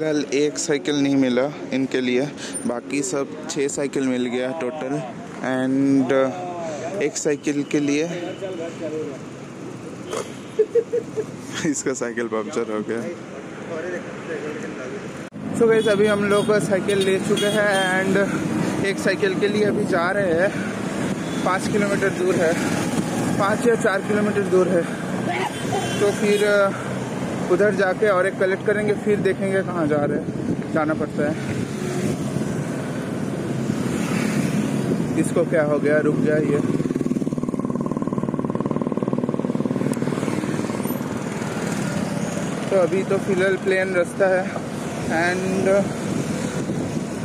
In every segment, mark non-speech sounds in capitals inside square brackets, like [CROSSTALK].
फ़िलहाल एक साइकिल नहीं मिला इनके लिए। बाकी सब छः साइकिल मिल गया टोटल एंड एक साइकिल के लिए [LAUGHS] इसका साइकिल पंक्चर हो गया। सो so अभी हम लोग साइकिल ले चुके हैं एंड एक साइकिल के लिए अभी जा रहे हैं। पाँच किलोमीटर दूर है। पाँच या चार किलोमीटर दूर है। तो फिर उधर जाके और एक कलेक्ट करेंगे, फिर देखेंगे कहाँ जा रहे हैं। जाना पड़ता है। इसको क्या हो गया? रुक जाइए। तो अभी तो फ़िलहाल प्लेन रास्ता है। एंड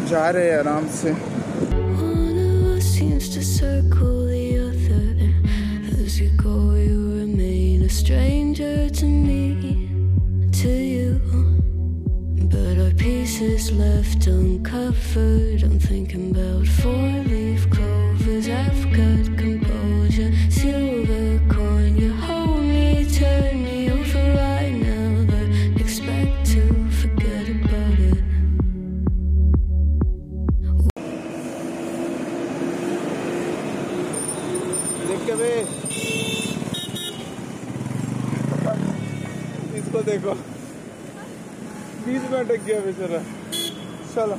जा रहे हैं आराम से। One of us our pieces left uncovered. I'm thinking about four leaf clovers. I've got composure. Silver coin, you hold me, turn me over right now. But expect to forget about it. देख के बे इसको देखो बीच में अटक गया बेचारा चलो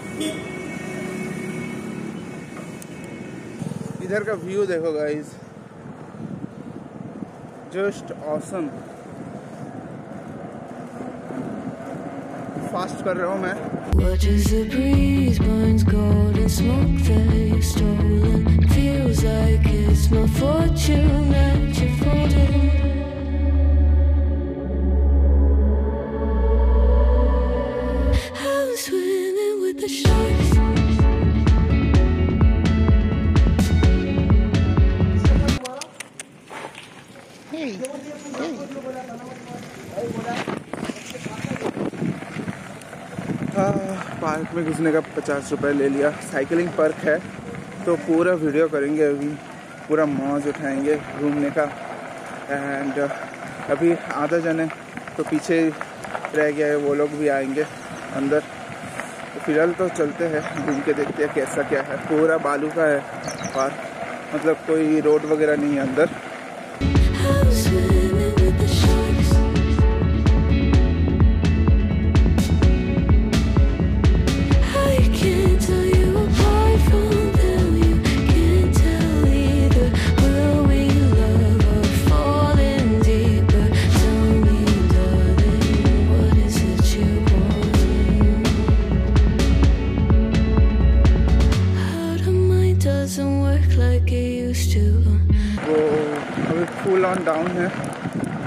इधर का व्यू देखो गाइस जस्ट ऑसम फास्ट कर रहा हूँ मैं Watches the breeze, burns gold and smoke that you've stolen. Feels like it's my fortune that you're folding. Park में घुसने का पचास रुपए ले लिया। साइकिलिंग पार्क है तो पूरा वीडियो करेंगे अभी। पूरा मौज उठाएँगे घूमने का। एंड अभी आधा जने तो पीछे रह गया है वो लोग भी आएँगे अंदर। फ़िलहाल तो चलते हैं, घूम के देखते हैं कैसा क्या है। पूरा बालू का है पार्क मतलब कोई रोड वगैरह नहीं है अंदर।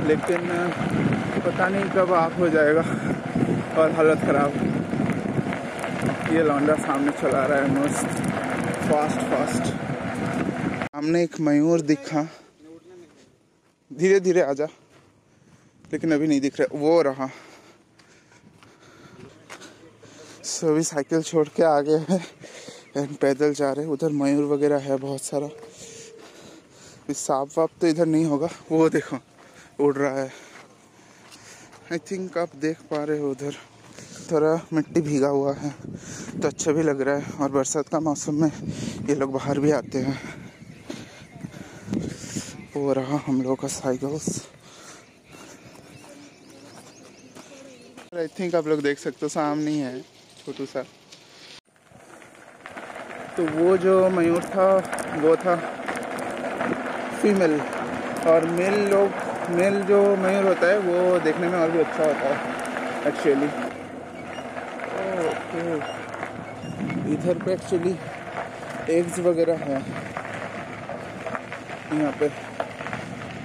लेकिन पता नहीं कब आप हो जाएगा और हालत ख़राब। ये लौंडा सामने चला रहा है मस्त फास्ट फास्ट सामने एक मयूर दिखा। धीरे धीरे आ जा लेकिन अभी नहीं दिख रहा, वो रहा। सो अभी साइकिल छोड़ के आ गए हैं, एंड पैदल जा रहे हैं। उधर मयूर वगैरह है बहुत सारा। सांप वाप तो इधर नहीं होगा, वो देखो। उड़ रहा है। आई थिंक आप देख पा रहे हो उधर। थोड़ा मिट्टी भीगा हुआ है। तो अच्छा भी लग रहा है। और बरसात का मौसम में ये लोग बाहर भी आते हैं। वो रहा हम लोगों का साइकिल्स आई थिंक आप लोग देख सकते हो सामने ही छोटू सा। तो वो जो मयूर था, वो था फीमेल और मेल लोग मेल जो मयूर होता है वो देखने में और भी अच्छा होता है एक्चुअली ओके इधर पे एक्चुअली एग्स वगैरह है. यहाँ पे.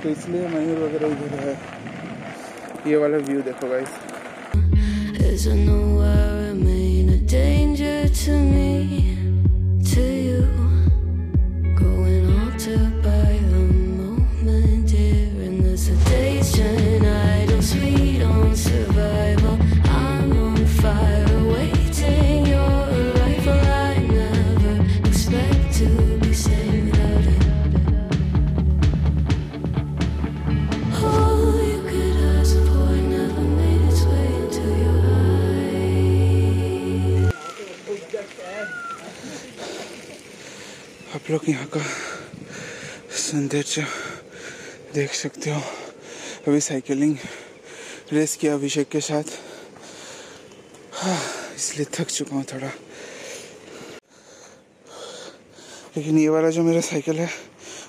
तो इसलिए मयूर वगैरह इधर है. ये वाला व्यू देखो guys remain a danger to me, लोग यहाँ का सौंदर्य देख सकते हो। अभी साइकिलिंग रेस किया अभिषेक के साथ। हाँ, इसलिए थक चुका हूँ थोड़ा। लेकिन ये वाला जो मेरा साइकिल है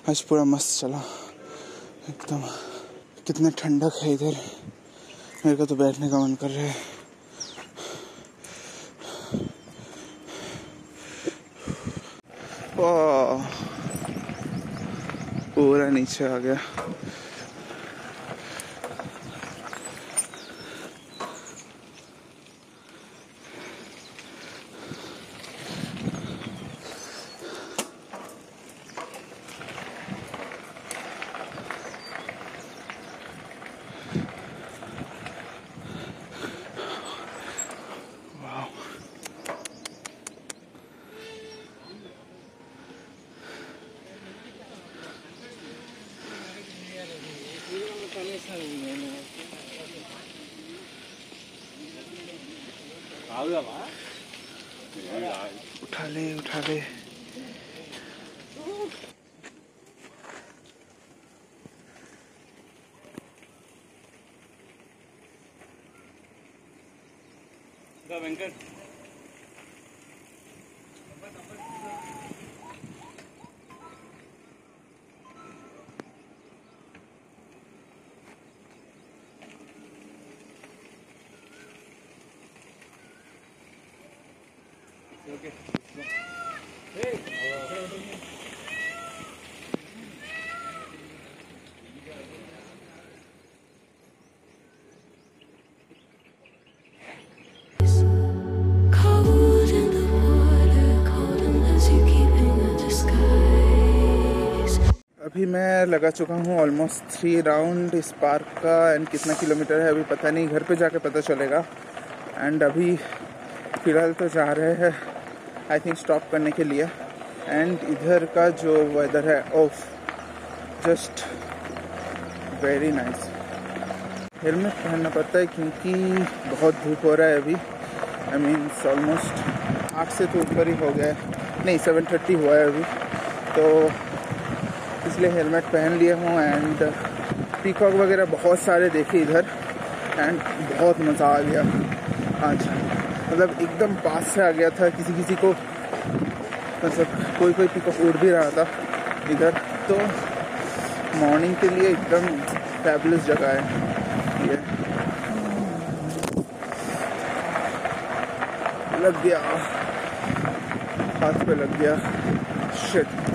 आज पूरा मस्त चला। एकदम। कितना ठंडक है इधर। मेरे को तो बैठने का मन कर रहा है। पूरा नीचे आ गया। का वेंकट Okay. Hey. अभी मैं लगा चुका हूँ ऑलमोस्ट थ्री राउंड इस पार्क का एंड कितना किलोमीटर है अभी पता नहीं, घर पे जाके पता चलेगा। एंड अभी फ़िलहाल तो जा रहे हैं आई थिंक स्टॉप करने के लिए। एंड इधर का जो वेदर है off just very nice helmet पहनना पड़ता है क्योंकि बहुत धूप हो रहा है अभी। आई मीन ऑलमोस्ट आठ से तो ऊपर ही हो गया है। नहीं सेवन थर्टी हुआ है अभी। तो इसलिए हेलमेट पहन लिए हूँ एंड पीकॉक वगैरह बहुत सारे देखे इधर एंड बहुत मज़ा आ गया आज। मतलब एकदम पास से आ गया था, किसी किसी को मतलब कोई कोई पीकॉक उड़ भी रहा था इधर। तो मॉर्निंग के लिए एकदम फैबुलस जगह है ये। लग गया। हाथ पे लग गया। शिट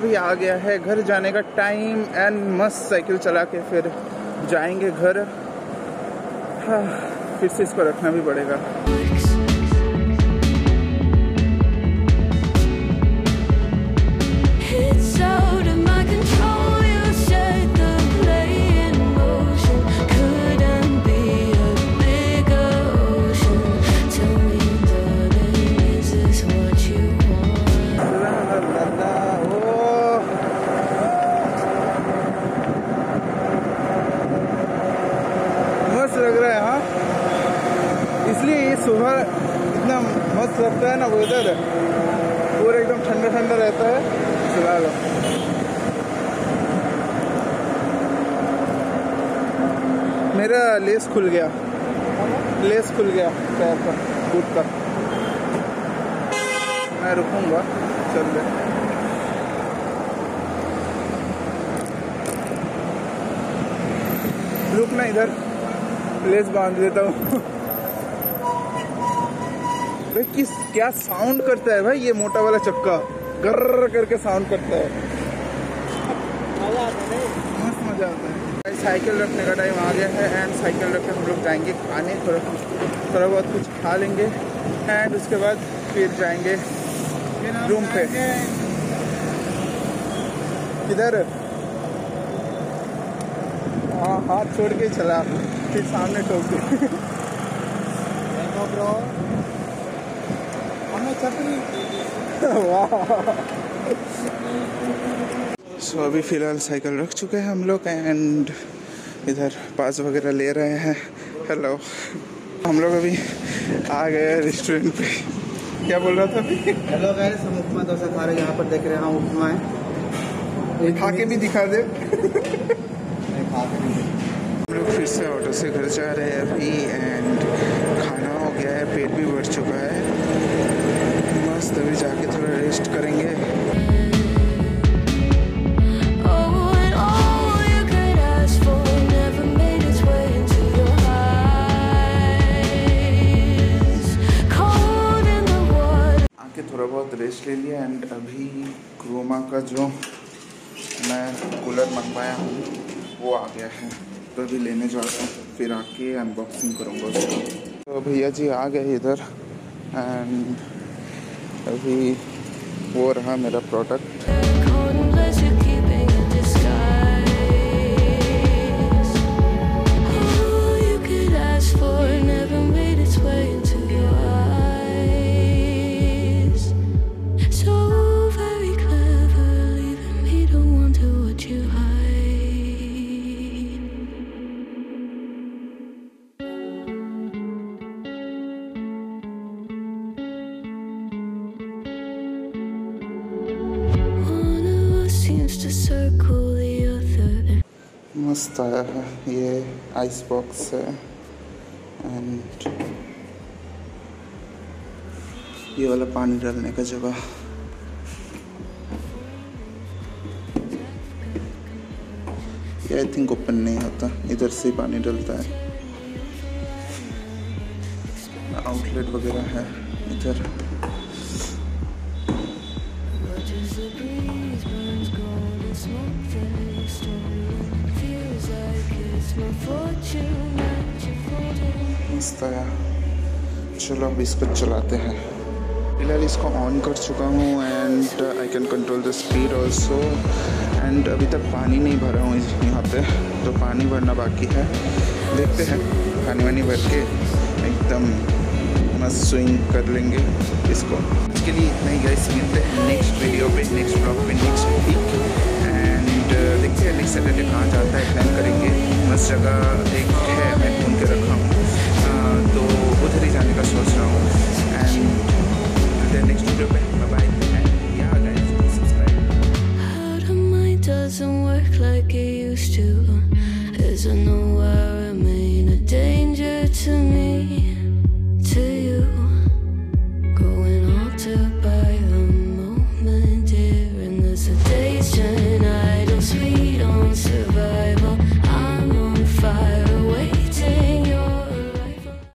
अभी आ गया है। घर जाने का टाइम एंड मस्त साइकिल चला के फिर जाएँगे घर। हाँ, फिर से इसको रखना भी पड़ेगा। सुबह इतना मस्त लगता है ना वेदर पूरा एकदम ठंडा ठंडा रहता है, चला लो। मेरा लेस खुल गया। लेस खुल गया, पैर का बूट का। मैं रुकूँगा, चल रहे रुकना इधर लेस बाँध देता हूँ। भाई किस क्या साउंड करता है भाई ये मोटा वाला चक्का। गर्र करके साउंड करता है। मस्त जाता है। साइकिल रखने का टाइम आ गया है एंड साइकिल रख के हम लोग जाएँगे खाने थोड़ा कुछ थोड़ा बहुत कुछ खा लेंगे एंड उसके बाद फिर जाएँगे रूम पे। किधर? हाँ हाथ छोड़ के चला। फिर सामने दे ब्रो [LAUGHS] छतरी सो अभी फ़िलहाल साइकिल रख चुके हैं हम लोग एंड इधर पास वगैरह ले रहे हैं। हेलो हम लोग अभी आ गए रेस्टोरेंट पे। क्या बोल रहा था अभी? हेलो गाइस हम उपमा डोसा खा रहे हैं यहाँ पर देख रहे हैं उपमा है। खा के भी दिखा दे। हम लोग फिर से ऑटो से घर जा रहे हैं अभी एंड खाना हो गया है पेट भी बढ़ चुका है। मस्त अभी जाके थोड़ा रेस्ट करेंगे। थोड़ा बहुत रेस्ट ले लिया एंड अभी क्रोमा का जो मैं कूलर मंगवाया हूँ, वो आ गया है। तो अभी लेने जा रहा हूँ, फिर आके अनबॉक्सिंग करूँगा उसको। तो भैया जी आ गए इधर एंड अभी वो रहा मेरा प्रोडक्ट मस्त आया है ये आइस बॉक्स है एंड ये वाला पानी डालने का जगह। ये आई थिंक ओपन नहीं होता इधर से ही पानी डलता है। आउटलेट वगैरह है इधर। मस्त आया चलो अब इसको चलाते हैं। फ़िलहाल इसको ऑन कर चुका हूँ and I can control the speed also and अभी तक पानी नहीं भरा हूँ इस- यहाँ पे तो पानी भरना बाकी है। देखते हैं, पानी वानी भर के एकदम मस्त स्विंग कर लेंगे इसको। आज के लिए इतना ही गाइस मिलते हैं नेक्स्ट वीडियो पे नेक्स्ट ब्लॉग पे नेक्स्ट वीक एंड देखते हैं नेक्स्ट सैटरडे कहाँ जाता है प्लान करेंगे। मस्त जगह एक है, मैं ढूंढ के रखा हूँ। तो उधर ही जाने का सोच रहा हूँ। And next video